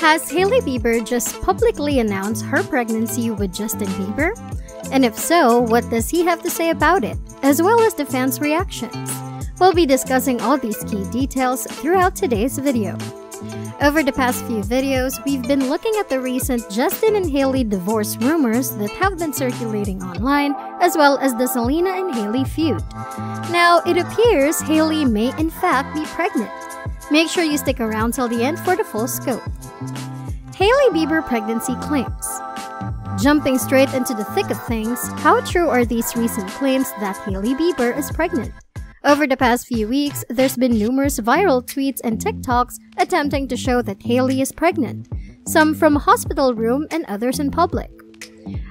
Has Hailey Bieber just publicly announced her pregnancy with Justin Bieber? And if so, what does he have to say about it, as well as the fans' reactions? We'll be discussing all these key details throughout today's video. Over the past few videos, we've been looking at the recent Justin and Hailey divorce rumors that have been circulating online, as well as the Selena and Hailey feud. Now, it appears Hailey may in fact be pregnant. Make sure you stick around till the end for the full scope. Hailey Bieber pregnancy claims. Jumping straight into the thick of things, how true are these recent claims that Hailey Bieber is pregnant? Over the past few weeks, there's been numerous viral tweets and TikToks attempting to show that Hailey is pregnant, some from a hospital room and others in public.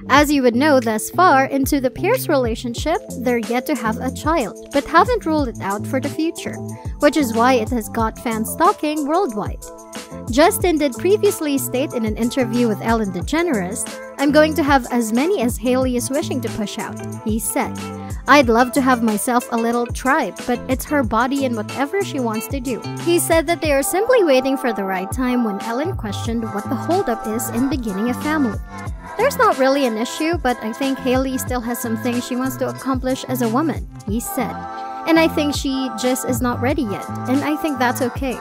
As you would know thus far into the Pierce relationship, they're yet to have a child, but haven't ruled it out for the future, which is why it has got fans talking worldwide. Justin did previously state in an interview with Ellen DeGeneres, I'm going to have as many as Hailey is wishing to push out, he said. I'd love to have myself a little tribe, but it's her body and whatever she wants to do. He said that they are simply waiting for the right time when Ellen questioned what the holdup is in beginning a family. There's not really an issue, but I think Hailey still has some things she wants to accomplish as a woman, he said. And I think she just is not ready yet, and I think that's okay.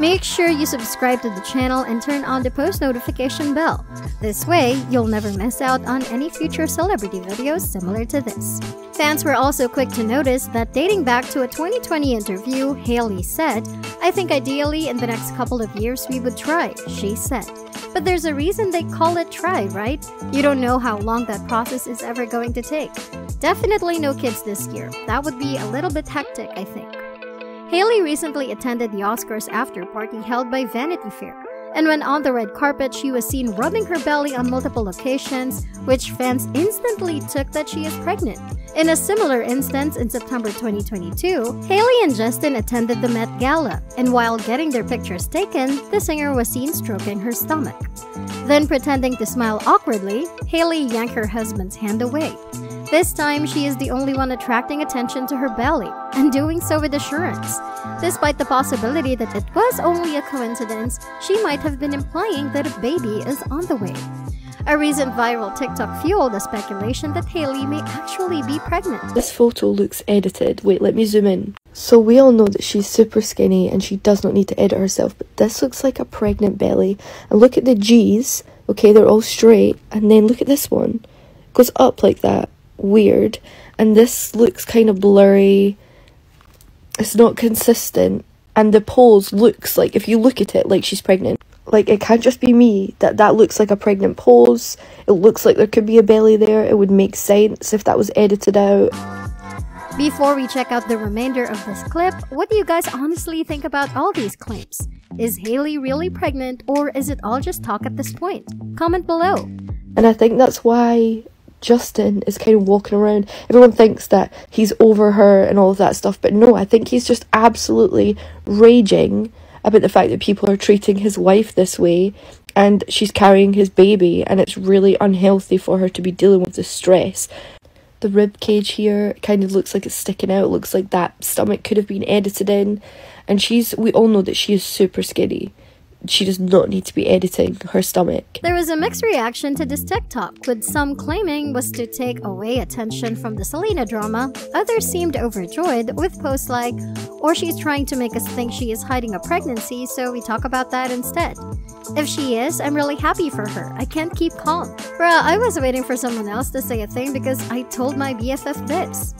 Make sure you subscribe to the channel and turn on the post notification bell. This way, you'll never miss out on any future celebrity videos similar to this. Fans were also quick to notice that dating back to a 2020 interview, Hailey said, I think ideally in the next couple of years we would try, she said. But there's a reason they call it try, right? You don't know how long that process is ever going to take. Definitely no kids this year. That would be a little bit hectic, I think. Hailey recently attended the Oscars after party held by Vanity Fair, and when on the red carpet, she was seen rubbing her belly on multiple occasions, which fans instantly took that she is pregnant. In a similar instance in September 2022, Hailey and Justin attended the Met Gala, and while getting their pictures taken, the singer was seen stroking her stomach. Then pretending to smile awkwardly, Hailey yanked her husband's hand away. This time, she is the only one attracting attention to her belly, and doing so with assurance. Despite the possibility that it was only a coincidence, she might have been implying that a baby is on the way. A recent viral TikTok fueled the speculation that Hailey may actually be pregnant. This photo looks edited. Wait, let me zoom in. So we all know that she's super skinny and she does not need to edit herself, but this looks like a pregnant belly. And look at the G's, okay, they're all straight, and then look at this one. It goes up like that weird. And this looks kind of blurry. It's not consistent. And the pose looks like if you look at it like she's pregnant. Like it can't just be me that that looks like a pregnant pose. It looks like there could be a belly there. It would make sense if that was edited out. Before we check out the remainder of this clip what do you guys honestly think about all these claims? Is hailey really pregnant or is it all just talk at this point? Comment below. And i think that's why Justin is kind of walking around. Everyone thinks that he's over her and all of that stuff, but no, I think he's just absolutely raging about the fact that people are treating his wife this way and she's carrying his baby and it's really unhealthy for her to be dealing with the stress. The rib cage here kind of looks like it's sticking out, looks like that stomach could have been edited in and she's we all know that she is super skinny she does not need to be editing her stomach. There was a mixed reaction to this TikTok, with some claiming was to take away attention from the Selena drama. Others seemed overjoyed with posts like, or she's trying to make us think she is hiding a pregnancy, so we talk about that instead. If she is, I'm really happy for her. I can't keep calm. Bruh, I was waiting for someone else to say a thing because I told my BFF this.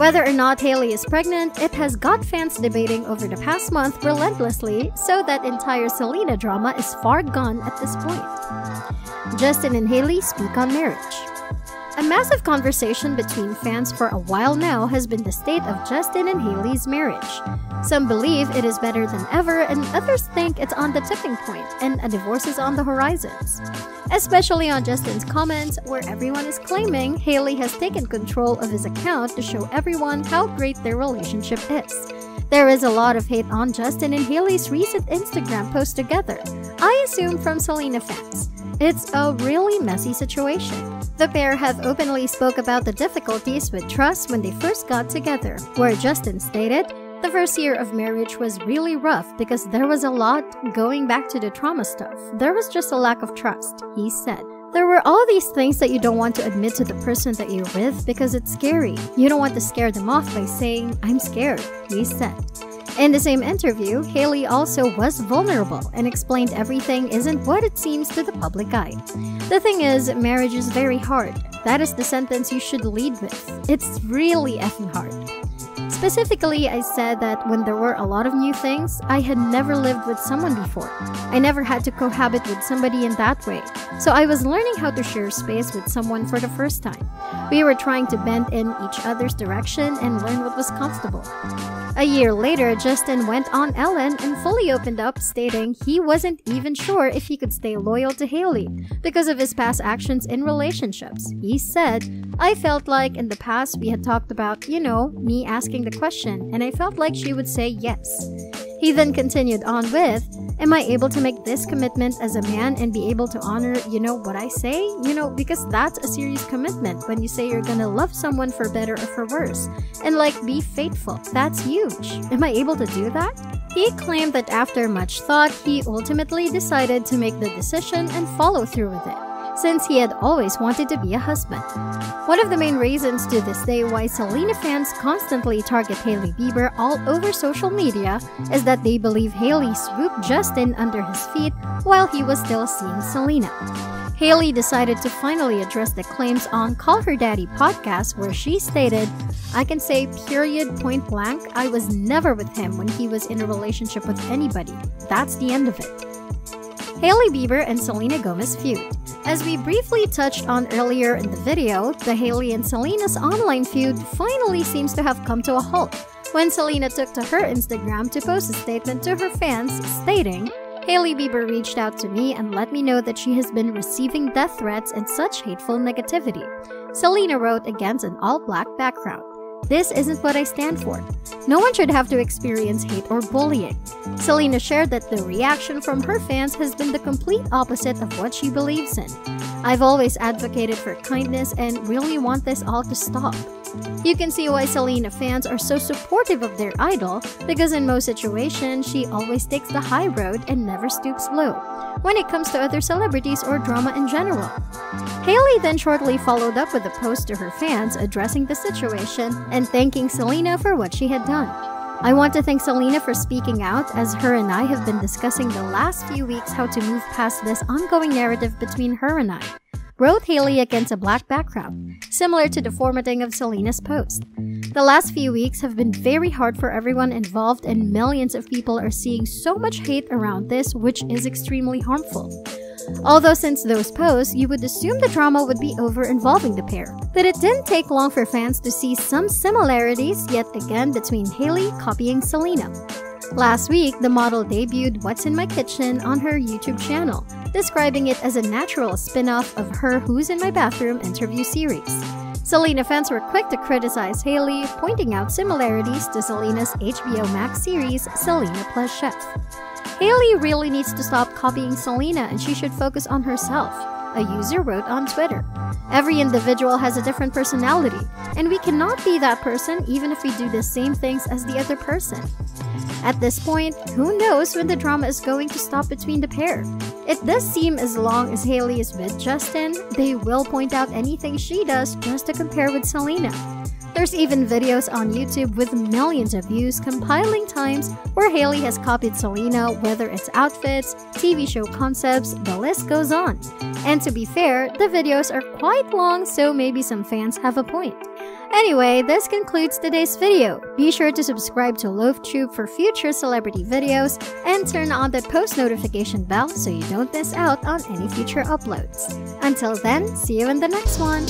Whether or not Hailey is pregnant, it has got fans debating over the past month relentlessly, so that entire Selena drama is far gone at this point. Justin and Hailey speak on marriage. A massive conversation between fans for a while now has been the state of Justin and Hailey's marriage. Some believe it is better than ever, and others think it's on the tipping point and a divorce is on the horizons. Especially on Justin's comments, where everyone is claiming Hailey has taken control of his account to show everyone how great their relationship is. There is a lot of hate on Justin and Hailey's recent Instagram post together, I assume from Selena fans. It's a really messy situation. The pair have openly spoke about the difficulties with trust when they first got together, where Justin stated, The first year of marriage was really rough because there was a lot going back to the trauma stuff. There was just a lack of trust, he said. There were all these things that you don't want to admit to the person that you're with because it's scary. You don't want to scare them off by saying, I'm scared, he said. In the same interview, Hailey also was vulnerable and explained everything isn't what it seems to the public eye. The thing is, marriage is very hard. That is the sentence you should lead with. It's really effing hard. Specifically, I said that when there were a lot of new things, I had never lived with someone before. I never had to cohabit with somebody in that way. So I was learning how to share space with someone for the first time. We were trying to bend in each other's direction and learn what was comfortable. A year later, Justin went on Ellen and fully opened up, stating he wasn't even sure if he could stay loyal to Hailey because of his past actions in relationships. He said, I felt like in the past we had talked about, you know, me asking the question, and I felt like she would say yes. He then continued on with, Am I able to make this commitment as a man and be able to honor, you know, what I say? You know, because that's a serious commitment when you say you're gonna love someone for better or for worse. And like, be faithful. That's huge. Am I able to do that? He claimed that after much thought, he ultimately decided to make the decision and follow through with it since he had always wanted to be a husband. One of the main reasons to this day why Selena fans constantly target Hailey Bieber all over social media is that they believe Hailey swooped Justin under his feet while he was still seeing Selena. Hailey decided to finally address the claims on Call Her Daddy podcast where she stated, I can say period point blank, I was never with him when he was in a relationship with anybody. That's the end of it. Hailey Bieber and Selena Gomez feud. As we briefly touched on earlier in the video, the Hailey and Selena's online feud finally seems to have come to a halt when Selena took to her Instagram to post a statement to her fans stating, Hailey Bieber reached out to me and let me know that she has been receiving death threats and such hateful negativity. Selena wrote against an all black background. This isn't what I stand for. No one should have to experience hate or bullying. Selena shared that the reaction from her fans has been the complete opposite of what she believes in. I've always advocated for kindness and really want this all to stop. You can see why Selena fans are so supportive of their idol because in most situations, she always takes the high road and never stoops low when it comes to other celebrities or drama in general. Hailey then shortly followed up with a post to her fans addressing the situation and thanking Selena for what she had done. I want to thank Selena for speaking out as her and I have been discussing the last few weeks how to move past this ongoing narrative between her and I Hailey against a black background, similar to the formatting of Selena's post. The last few weeks have been very hard for everyone involved, and millions of people are seeing so much hate around this, which is extremely harmful. Although, since those posts, you would assume the drama would be over involving the pair. But it didn't take long for fans to see some similarities yet again between Hailey copying Selena. Last week, the model debuted What's in My Kitchen on her YouTube channel, describing it as a natural spin off of her Who's in My Bathroom interview series. Selena fans were quick to criticize Hailey, pointing out similarities to Selena's HBO Max series, Selena Plus Chef. Hailey really needs to stop copying Selena and she should focus on herself, a user wrote on Twitter. Every individual has a different personality, and we cannot be that person even if we do the same things as the other person. At this point, who knows when the drama is going to stop between the pair? It does seem as long as Hailey is with Justin, they will point out anything she does just to compare with Selena. There's even videos on YouTube with millions of views compiling times where Hailey has copied Selena, whether it's outfits, TV show concepts, the list goes on. And to be fair, the videos are quite long, so maybe some fans have a point. Anyway, this concludes today's video. Be sure to subscribe to LoafTube for future celebrity videos and turn on the post notification bell so you don't miss out on any future uploads. Until then, see you in the next one!